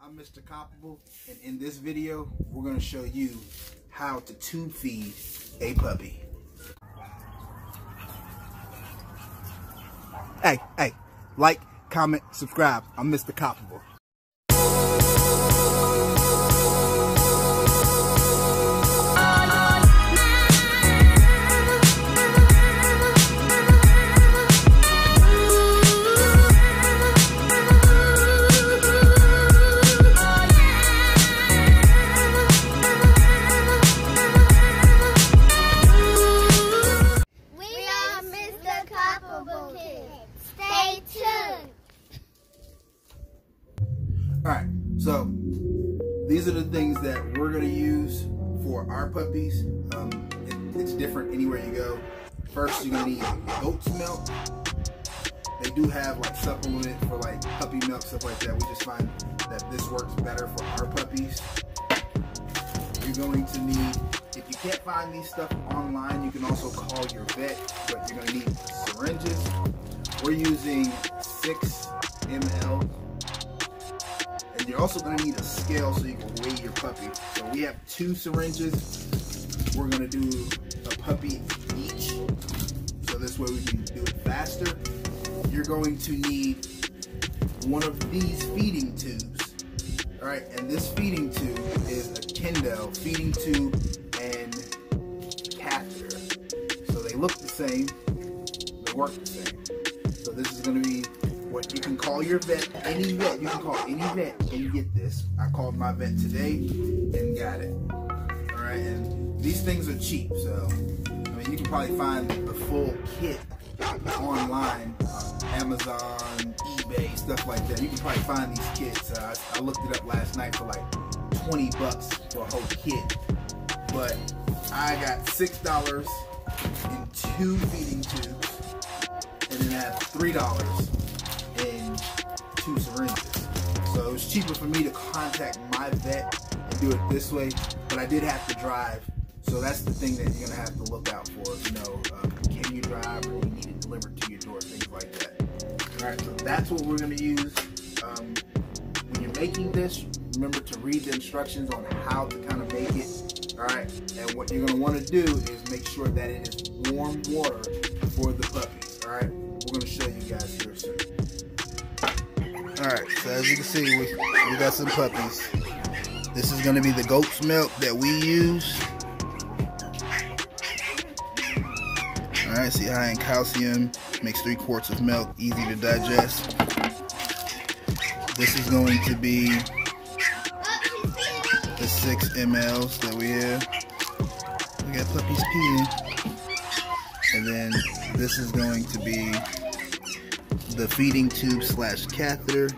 I'm Mr. Copabull, and in this video, we're gonna show you how to tube feed a puppy. Hey, hey, like, comment, subscribe. I'm Mr. Copabull. Alright, so these are the things that we're gonna use for our puppies. Um, it- it's different anywhere you go. First, you're gonna need goat's milk. They do have like supplement for like puppy milk, stuff like that. We just find that this works better for our puppies. You're going to need, if you can't find these stuff online, you can also call your vet, but you're gonna need syringes. We're using six ml and you're also gonna need a scale so you can weigh your puppy. So we have two syringes. We're gonna do a puppy each. So this way we can do it faster. You're going to need one of these feeding tubes. All right, and this feeding tube is a Kendall feeding tube and catheter. So they look the same, they work the same. So this is gonna be you can call your vet, any vet, you can call any vet and get this. I called my vet today and got it. All right, and these things are cheap, so I mean you can probably find the full kit online, uh, Amazon, eBay, stuff like that. You can probably find these kits. Uh, I, I looked it up last night for like 20 bucks for a whole kit, but I got six dollars in two feeding tubes and then I have three dollars in two syringes. So it was cheaper for me to contact my vet and do it this way, but I did have to drive. So that's the thing that you're gonna have to look out for. You know, um, can you drive or do you need it delivered to your door, things like that. All right, so that's what we're gonna use. Um, when you're making this, remember to read the instructions on how to kind of make it. All right, and what you're gonna want to do is make sure that it is warm water for the puppies. All right, we're gonna show you guys here soon. All right, so as you can see, we we got some puppies. This is gonna be the goat's milk that we use. All right, see high in calcium, makes three quarts of milk, easy to digest. This is going to be the six mLs that we have. We got puppies peeing. And then this is going to be the feeding tube slash catheter.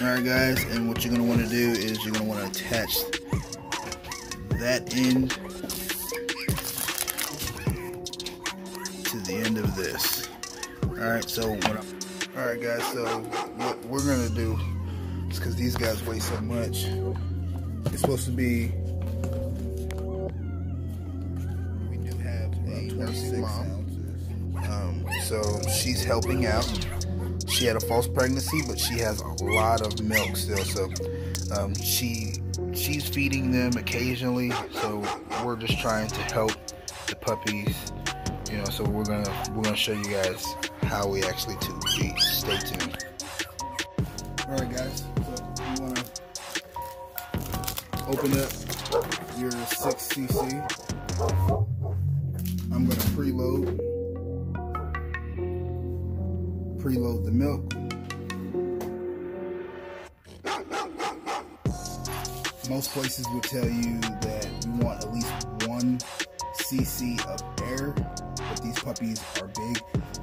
Alright guys, and what you're going to want to do is you're going to want to attach that end to the end of this. Alright, so alright guys, so what we're gonna do is because these guys weigh so much, it's supposed to be 26 mom. Um, so she's helping out. She had a false pregnancy, but she has a lot of milk still. So um, she she's feeding them occasionally. So we're just trying to help the puppies you know so we're gonna we're gonna show you guys how we actually tube feed stay tuned all right guys so you to open up your 6 i'm gonna preload. Preload the milk. Most places will tell you that you want at least one cc of air but these puppies are big.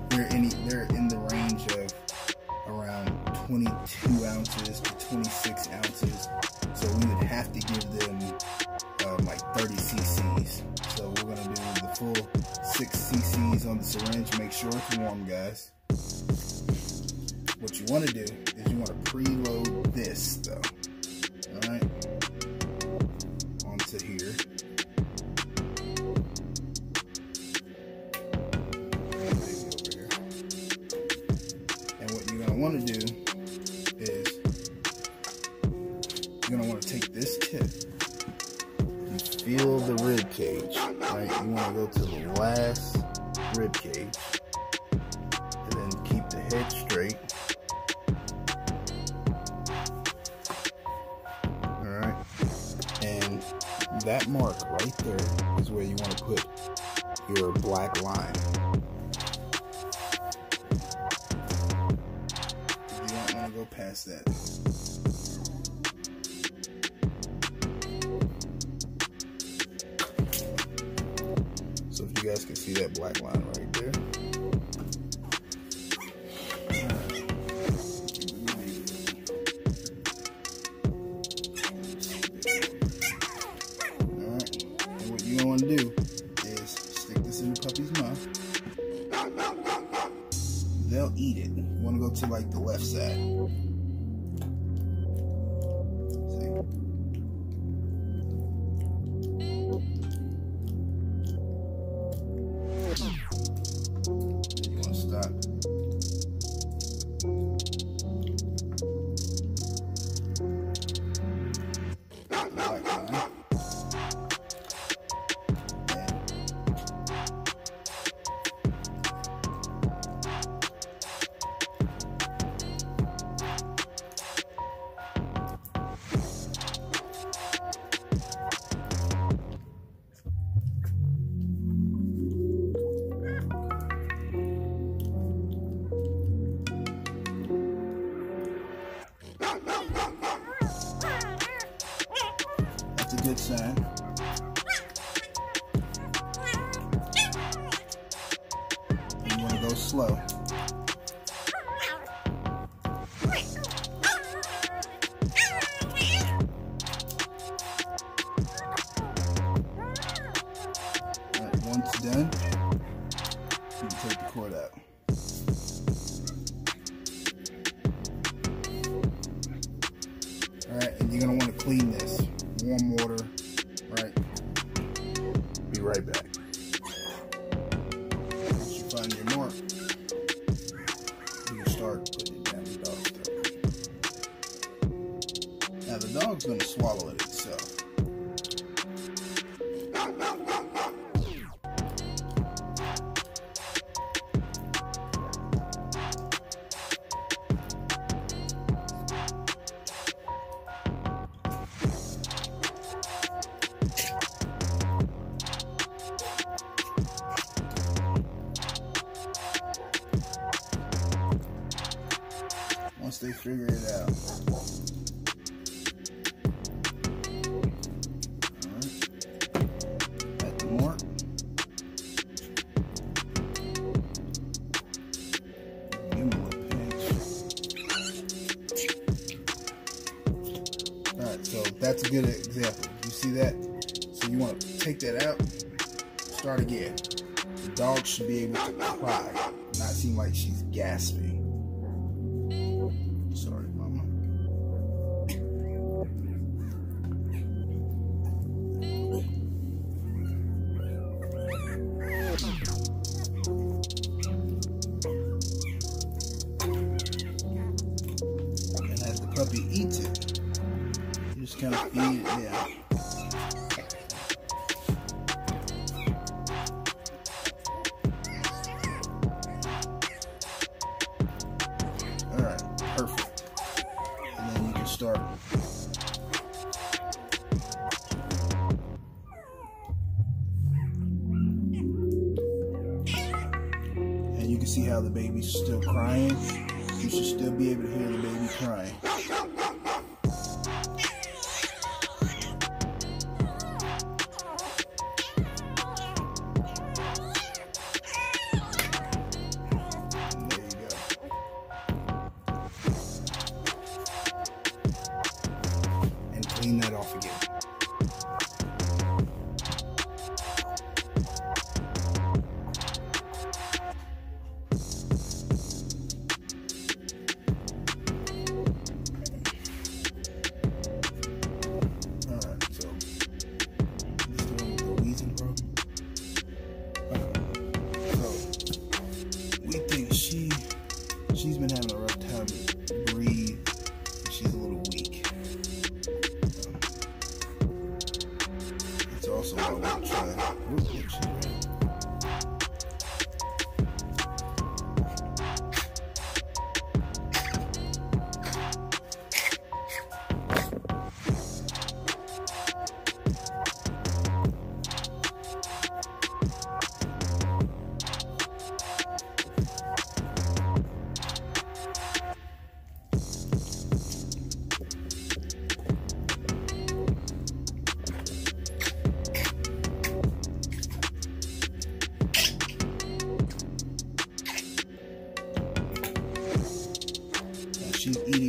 They're in they're in the range of around 22 ounces to 26 ounces syringe make sure it's warm guys. What you want to do is you want to preload this though. All right onto here. And what you're gonna want to do is you're gonna want to take this tip and feel the rib cage. Right, you want to go to the last rib cage, and then keep the head straight. All right, and that mark right there is where you want to put your black line. You don't want to go past that. Guys can see that black line right there. Alright, and what you want to do is stick this in the puppy's mouth. They'll eat it. Want to go to like the left side. That's a. You want to go slow. Your mark, you can start putting it down the dog's throat. Now the dog's gonna swallow it figure it out. Alright, so that's a good example. You see that? So you want to take that out, start again. The dog should be able to cry, not seem like she's gasping. And as the eats it, you just kind of feed it down. Alright, perfect. And then you can start. And you can see how the baby's still crying. You should still be able to hear the baby crying.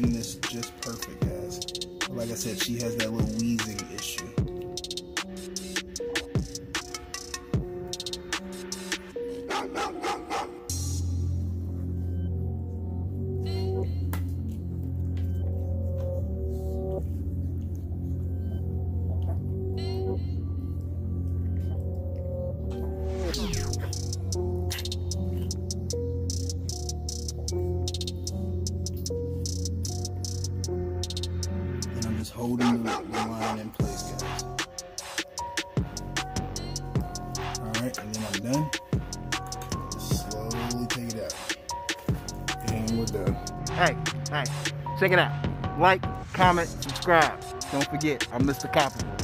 This just perfect, guys. Like I said, she has that little wheezing issue. And I'm just holding the, the line in place, guys. Alright, and then I'm done. Slowly take it out. And we're done. Hey, hey, check it out. Like, comment, subscribe. Don't forget, I'm Mr. Copabull.